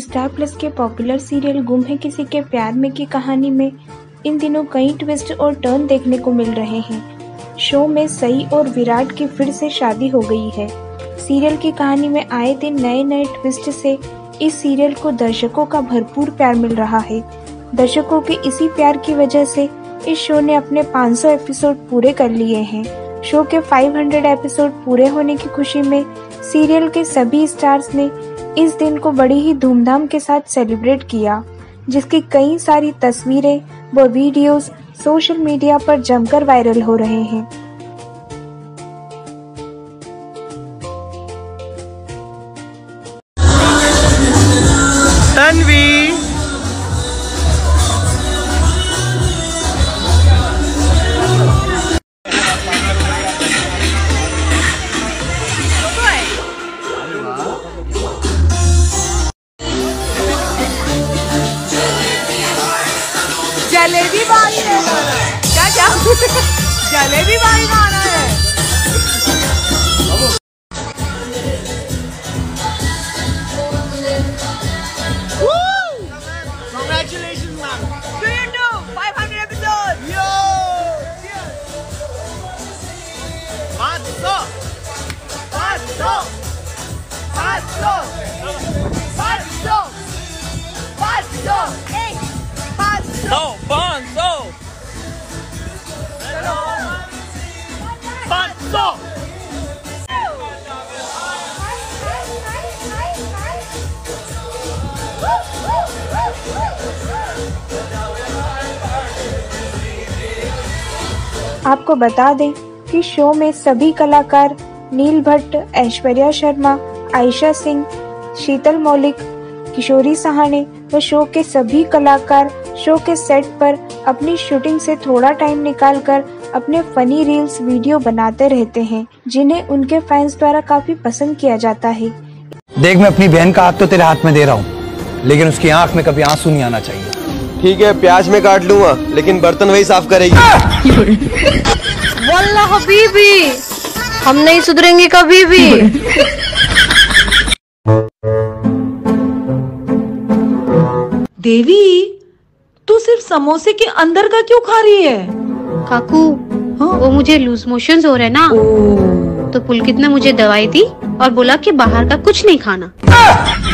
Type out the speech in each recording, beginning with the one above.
Star Plus के popular serial Ghum Hai किसी के प्यार में की कहानी में, इन दिनों कई ट्विस्ट और टर्न देखने को मिल रहे हैं। शो में सई और विराट की फिर से शादी हो गई है। सीरियल की कहानी में आए दिन नए नए ट्विस्ट से इस सीरियल को दर्शकों का भरपूर प्यार मिल रहा है। दर्शकों के इसी प्यार की वजह से इस शो ने अपने 500 एपिसोड पूरे कर लिए हैं। शो के 500 एपिसोड पूरे होने की खुशी में सीरियल के सभी स्टार्स ने इस दिन को बड़ी ही धूमधाम के साथ सेलिब्रेट किया, जिसकी कई सारी तस्वीरें व वीडियोस सोशल मीडिया पर जमकर वायरल हो रहे हैं। जलेबी बारी माना है. Do you know आपको बता दें कि शो में सभी कलाकार नील भट्ट, ऐश्वर्या शर्मा, आयशा सिंह, शीतल मौलिक, किशोरी सहाने व शो के सभी कलाकार शो के सेट पर अपनी शूटिंग से थोड़ा टाइम निकालकर अपने फनी रील्स वीडियो बनाते रहते हैं जिन्हें उनके फैंस द्वारा काफ़ी पसंद किया जाता है। देख मैं अपनी बहन का हाथ तो तेरे हाथ में दे रहा हूँ लेकिन उसकी आँख में कभी आँसू नहीं आना चाहिए। ठीक है प्याज में काट लूँगा लेकिन बर्तन वही साफ़ करेगी। वल्ला हबीबी हम नहीं सुधरेंगे कभी भी। देवी तू सिर्फ़ समोसे के अंदर का क्यों खा रही है? काकू वो मुझे लूज मोशन हो रहे ना। तो पुलकित ने मुझे दवाई दी और बोला कि बाहर का कुछ नहीं खाना।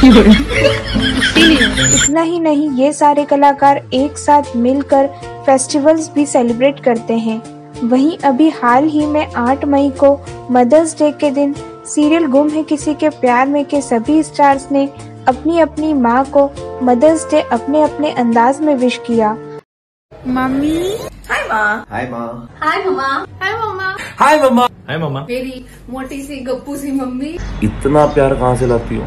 इसीलिए। इतना ही नहीं ये सारे कलाकार एक साथ मिलकर फेस्टिवल्स भी सेलिब्रेट करते हैं। वहीं अभी हाल ही में 8 मई को मदर्स डे के दिन सीरियल गुम है किसी के प्यार में के सभी स्टार्स ने अपनी अपनी माँ को मदर्स डे अपने अपने अंदाज में विश किया। हाय माँ हाय माँ हाय मम्मा हाय मम्मा Hi, Mama. Hi, Mama. मेरी मोटी सी गप्पू सी मम्मी इतना प्यार कहाँ से लाती हो?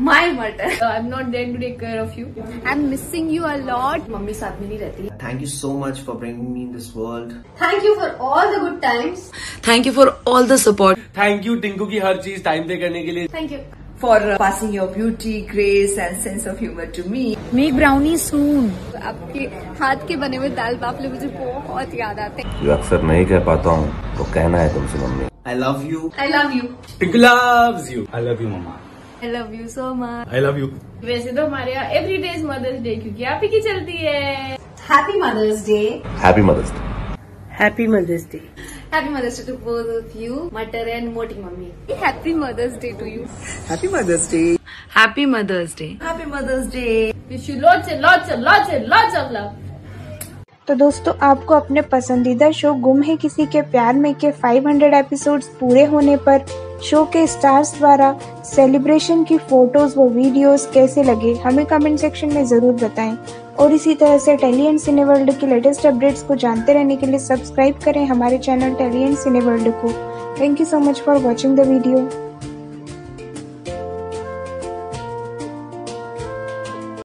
My Matar I am not there to take care of you I am missing you a lot mummy साथ में नहीं रहती thank you so much for bringing me in this world thank you for all the good times thank you for all the support thank you Tinku की हर चीज़ time पे करने के लिए thank you for passing your beauty grace and sense of humour to me make brownie soon आपके हाथ के बने हुए दाल बाफले मुझे बहुत याद आते हैं। जो अक्सर नहीं कह पाता हूँ तो कहना है तुमसे mummy. I love you I love you Tinku loves you. I love you, Mama. I love you so much I love you वैसे तो हमारे यहाँ every day is mother's day क्योंकि आप ही की चलती है। Happy mother's day happy mother's day happy mother's day happy mother's day to both of you Matar and मोटी mummy happy mother's day to you happy mother's day happy mother's day happy mother's day wish you lots and lots and lots and lots of love तो दोस्तों, आपको अपने पसंदीदा show गुम है किसी के प्यार में के 500 एपिसोड्स पूरे होने पर, शो के स्टार्स द्वारा सेलिब्रेशन की फ़ोटोज़ व वीडियोस कैसे लगे, हमें कमेंट सेक्शन में ज़रूर बताएँ। और इसी तरह से टेलियन सिने वर्ल्ड की लेटेस्ट अपडेट्स को जानते रहने के लिए सब्सक्राइब करें हमारे चैनल टेलियन सिने वर्ल्ड को। Thank you so much for watching the video